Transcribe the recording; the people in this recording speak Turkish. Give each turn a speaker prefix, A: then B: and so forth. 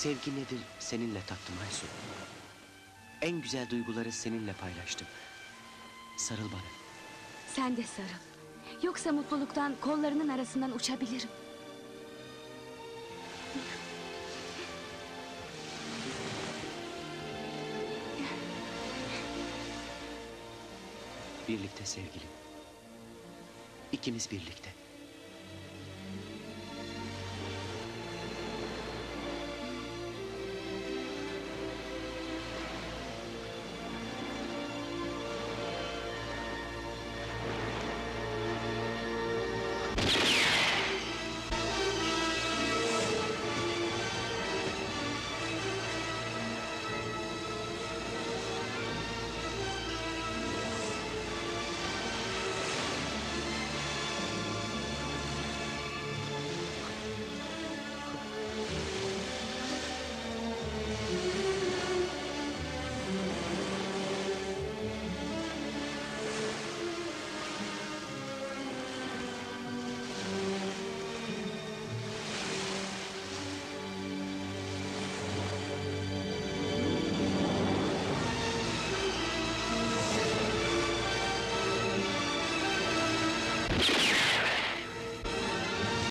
A: Sevgi nedir seninle tattım Aysu. En güzel duyguları seninle paylaştım. Sarıl bana.
B: Sen de sarıl. Yoksa mutluluktan kollarının arasından uçabilirim.
A: Birlikte sevgilim. İkimiz birlikte.